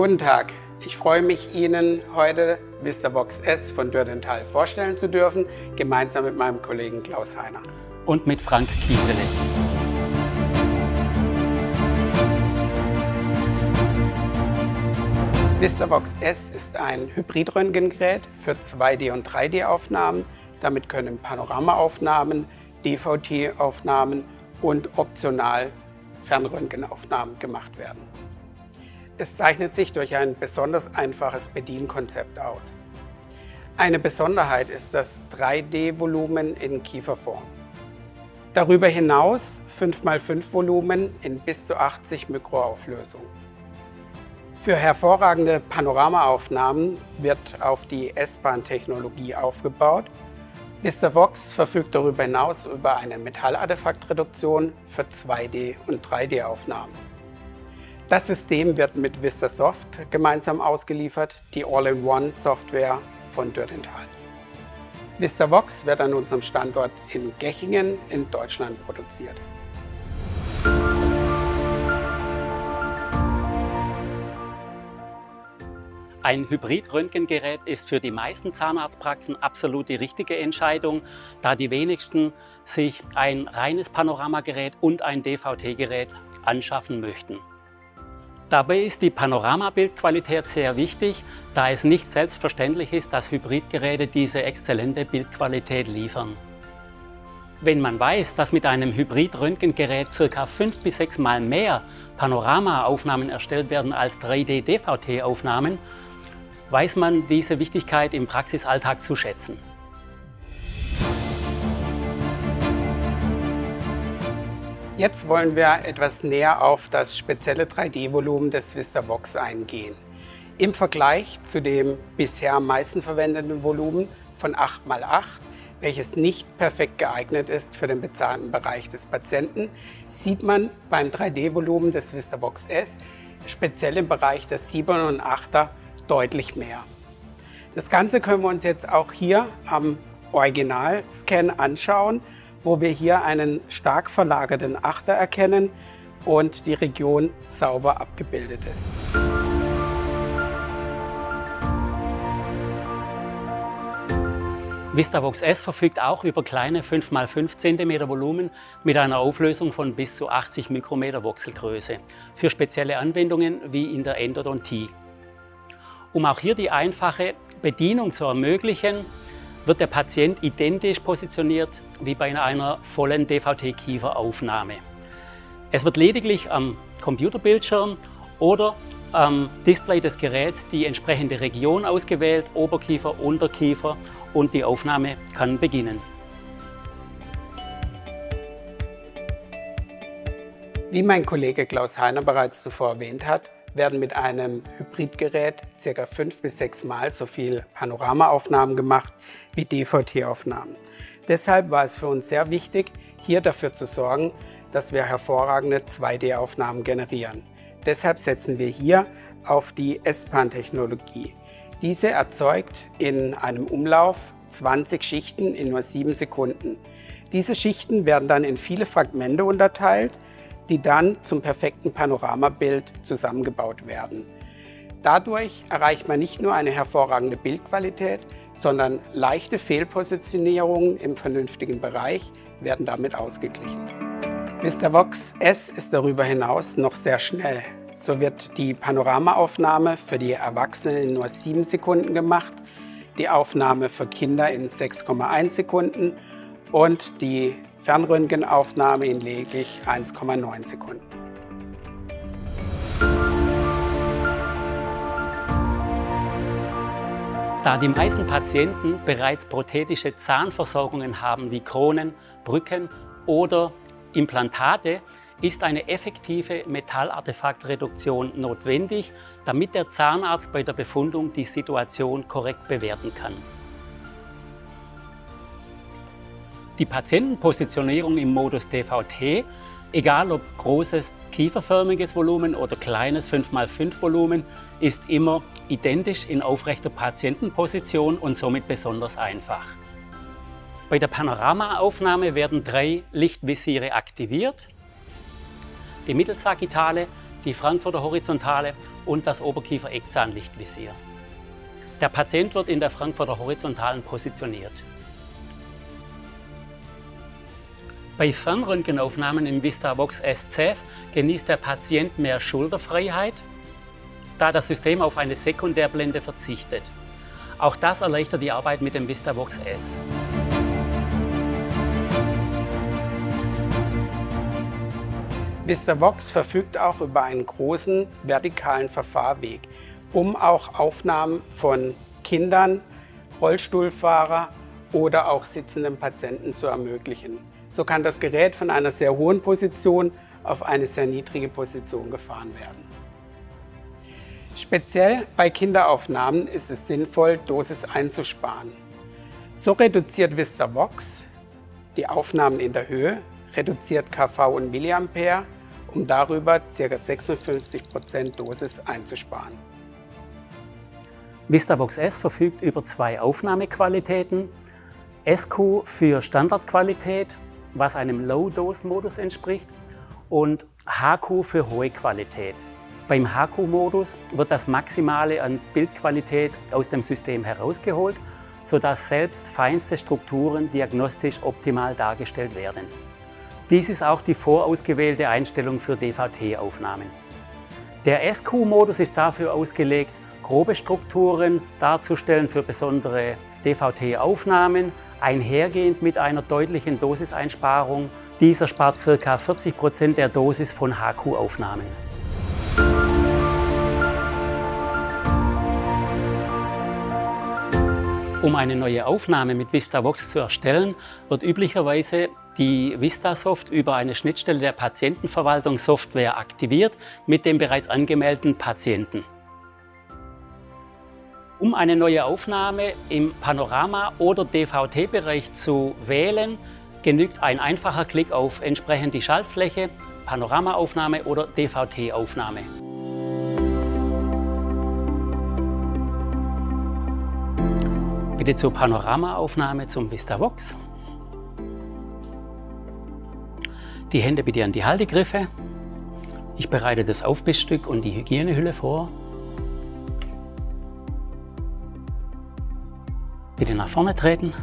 Guten Tag, ich freue mich, Ihnen heute VistaVox S von Dürdenthal vorstellen zu dürfen, gemeinsam mit meinem Kollegen Klaus Heiner. Und mit Frank Kiesele. VistaVox S ist ein Hybridröntgengerät für 2D- und 3D-Aufnahmen. Damit können Panoramaaufnahmen, DVT-Aufnahmen und optional Fernröntgenaufnahmen gemacht werden. Es zeichnet sich durch ein besonders einfaches Bedienkonzept aus. Eine Besonderheit ist das 3D-Volumen in Kieferform. Darüber hinaus 5x5 Volumen in bis zu 80 Mikroauflösung. Für hervorragende Panoramaaufnahmen wird auf die S-Bahn-Technologie aufgebaut. VistaVox verfügt darüber hinaus über eine Metallartefaktreduktion für 2D- und 3D-Aufnahmen. Das System wird mit VistaSoft gemeinsam ausgeliefert, die All-in-One-Software von Dürrenthal. VistaVox wird an unserem Standort in Gechingen in Deutschland produziert. Ein Hybrid-Röntgengerät ist für die meisten Zahnarztpraxen absolut die richtige Entscheidung, da die wenigsten sich ein reines Panoramagerät und ein DVT-Gerät anschaffen möchten. Dabei ist die Panoramabildqualität sehr wichtig, da es nicht selbstverständlich ist, dass Hybridgeräte diese exzellente Bildqualität liefern. Wenn man weiß, dass mit einem Hybrid-Röntgengerät ca. 5 bis 6 Mal mehr Panoramaaufnahmen erstellt werden als 3D-DVT-Aufnahmen, weiß man diese Wichtigkeit im Praxisalltag zu schätzen. Jetzt wollen wir etwas näher auf das spezielle 3D-Volumen des VistaVox eingehen. Im Vergleich zu dem bisher am meisten verwendeten Volumen von 8x8, welches nicht perfekt geeignet ist für den bezahlten Bereich des Patienten, sieht man beim 3D-Volumen des VistaVox S speziell im Bereich des 7er und 8er deutlich mehr. Das Ganze können wir uns jetzt auch hier am Original-Scan anschauen wo wir hier einen stark verlagerten Achter erkennen und die Region sauber abgebildet ist. VistaVox S verfügt auch über kleine 5x5 cm Volumen mit einer Auflösung von bis zu 80 Mikrometer Voxelgröße für spezielle Anwendungen wie in der Endodontie. Um auch hier die einfache Bedienung zu ermöglichen, wird der Patient identisch positioniert wie bei einer vollen DVT-Kieferaufnahme. Es wird lediglich am Computerbildschirm oder am Display des Geräts die entsprechende Region ausgewählt, Oberkiefer, Unterkiefer und die Aufnahme kann beginnen. Wie mein Kollege Klaus Heiner bereits zuvor erwähnt hat, werden mit einem Hybridgerät ca. 5 bis 6 Mal so viel Panoramaaufnahmen gemacht wie DVT-Aufnahmen. Deshalb war es für uns sehr wichtig, hier dafür zu sorgen, dass wir hervorragende 2D-Aufnahmen generieren. Deshalb setzen wir hier auf die S-Pan-Technologie. Diese erzeugt in einem Umlauf 20 Schichten in nur 7 Sekunden. Diese Schichten werden dann in viele Fragmente unterteilt, die dann zum perfekten Panoramabild zusammengebaut werden. Dadurch erreicht man nicht nur eine hervorragende Bildqualität, sondern leichte Fehlpositionierungen im vernünftigen Bereich werden damit ausgeglichen. Mr. Vox S ist darüber hinaus noch sehr schnell. So wird die Panoramaaufnahme für die Erwachsenen in nur 7 Sekunden gemacht, die Aufnahme für Kinder in 6,1 Sekunden und die Fernröntgenaufnahme in lediglich 1,9 Sekunden. Da die meisten Patienten bereits prothetische Zahnversorgungen haben wie Kronen, Brücken oder Implantate, ist eine effektive Metallartefaktreduktion notwendig, damit der Zahnarzt bei der Befundung die Situation korrekt bewerten kann. Die Patientenpositionierung im Modus DVT, egal ob großes kieferförmiges Volumen oder kleines 5x5 Volumen, ist immer identisch in aufrechter Patientenposition und somit besonders einfach. Bei der Panoramaaufnahme werden drei Lichtvisiere aktiviert. Die Mittelsagitale die Frankfurter Horizontale und das Oberkiefer-Eckzahnlichtvisier. Der Patient wird in der Frankfurter Horizontalen positioniert. Bei Fernröntgenaufnahmen im VistaVox SCEF genießt der Patient mehr Schulterfreiheit, da das System auf eine Sekundärblende verzichtet. Auch das erleichtert die Arbeit mit dem VistaVox S. VistaVox verfügt auch über einen großen vertikalen Verfahrweg, um auch Aufnahmen von Kindern, Rollstuhlfahrer oder auch sitzenden Patienten zu ermöglichen. So kann das Gerät von einer sehr hohen Position auf eine sehr niedrige Position gefahren werden. Speziell bei Kinderaufnahmen ist es sinnvoll, Dosis einzusparen. So reduziert VistaVox die Aufnahmen in der Höhe, reduziert kV und Milliampere, um darüber ca. 56% Dosis einzusparen. VistaVox S verfügt über zwei Aufnahmequalitäten. SQ für Standardqualität was einem Low-Dose-Modus entspricht und HQ für hohe Qualität. Beim HQ-Modus wird das Maximale an Bildqualität aus dem System herausgeholt, sodass selbst feinste Strukturen diagnostisch optimal dargestellt werden. Dies ist auch die vorausgewählte Einstellung für DVT-Aufnahmen. Der SQ-Modus ist dafür ausgelegt, grobe Strukturen darzustellen für besondere DVT-Aufnahmen, einhergehend mit einer deutlichen Dosiseinsparung. Dieser spart ca. 40 Prozent der Dosis von HQ-Aufnahmen. Um eine neue Aufnahme mit VistaVox zu erstellen, wird üblicherweise die VistaSoft über eine Schnittstelle der Patientenverwaltung Software aktiviert mit dem bereits angemeldeten Patienten. Um eine neue Aufnahme im Panorama- oder DVT-Bereich zu wählen, genügt ein einfacher Klick auf entsprechend die Schaltfläche, Panoramaaufnahme oder DVT-Aufnahme. Bitte zur Panoramaaufnahme zum VistaVox. Die Hände bitte an die Haltegriffe. Ich bereite das Aufbissstück und die Hygienehülle vor. Bitte nach vorne treten.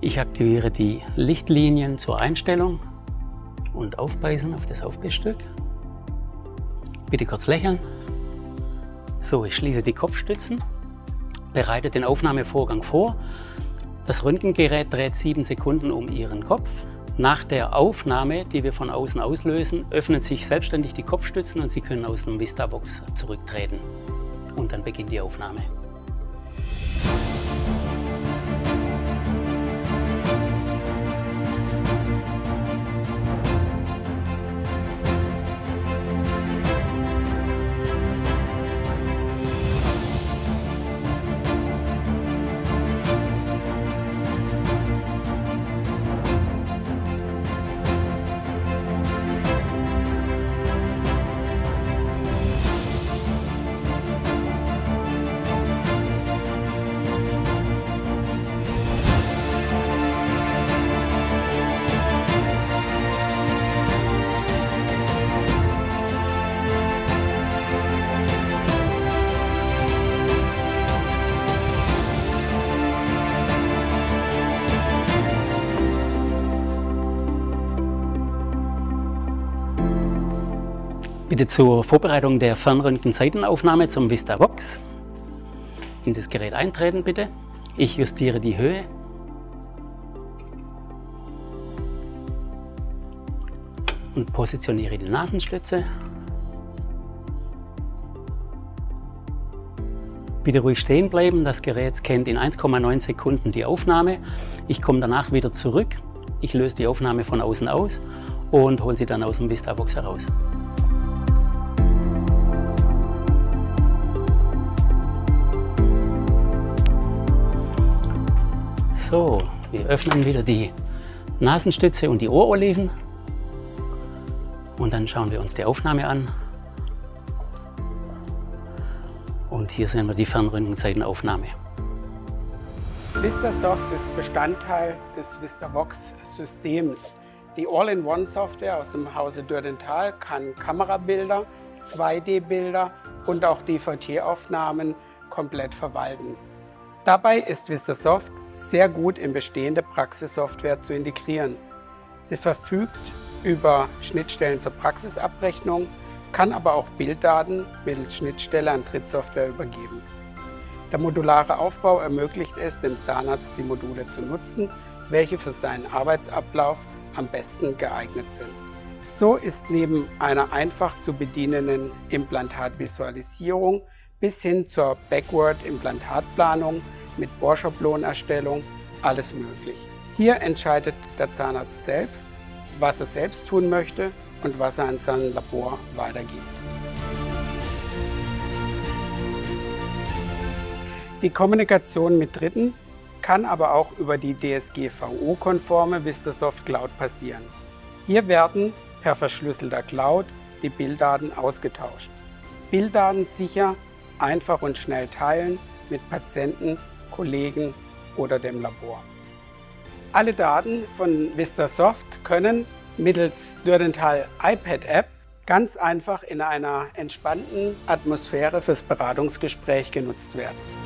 Ich aktiviere die Lichtlinien zur Einstellung und aufbeißen auf das Aufbissstück. Bitte kurz lächeln. So, ich schließe die Kopfstützen, bereite den Aufnahmevorgang vor. Das Röntgengerät dreht sieben Sekunden um Ihren Kopf. Nach der Aufnahme, die wir von außen auslösen, öffnen sich selbstständig die Kopfstützen und Sie können aus dem VistaVox zurücktreten. Und dann beginnt die Aufnahme. Bitte zur Vorbereitung der Fernröntgen-Seitenaufnahme zum VistaVox. In das Gerät eintreten bitte. Ich justiere die Höhe. Und positioniere die Nasenstütze. Bitte ruhig stehen bleiben. Das Gerät scannt in 1,9 Sekunden die Aufnahme. Ich komme danach wieder zurück. Ich löse die Aufnahme von außen aus und hole sie dann aus dem VistaVox heraus. So, wir öffnen wieder die Nasenstütze und die Ohroliven. Und dann schauen wir uns die Aufnahme an. Und hier sehen wir die Fernröntgenseitenaufnahme. VistaSoft ist Bestandteil des VistaVox-Systems. Die All-in-One-Software aus dem Hause Dürdental kann Kamerabilder, 2D-Bilder und auch DVT-Aufnahmen komplett verwalten. Dabei ist VistaSoft sehr gut in bestehende Praxissoftware zu integrieren. Sie verfügt über Schnittstellen zur Praxisabrechnung, kann aber auch Bilddaten mittels Schnittstelle an Drittsoftware übergeben. Der modulare Aufbau ermöglicht es dem Zahnarzt, die Module zu nutzen, welche für seinen Arbeitsablauf am besten geeignet sind. So ist neben einer einfach zu bedienenden Implantatvisualisierung bis hin zur Backward-Implantatplanung mit Bohrschablonenerstellung alles möglich. Hier entscheidet der Zahnarzt selbst, was er selbst tun möchte und was er an sein Labor weitergibt. Die Kommunikation mit Dritten kann aber auch über die DSGVO-konforme VistaSoft Cloud passieren. Hier werden per verschlüsselter Cloud die Bilddaten ausgetauscht. Bilddaten sicher, einfach und schnell teilen mit Patienten, Kollegen oder dem Labor. Alle Daten von VistaSoft können mittels Dürdental iPad App ganz einfach in einer entspannten Atmosphäre fürs Beratungsgespräch genutzt werden.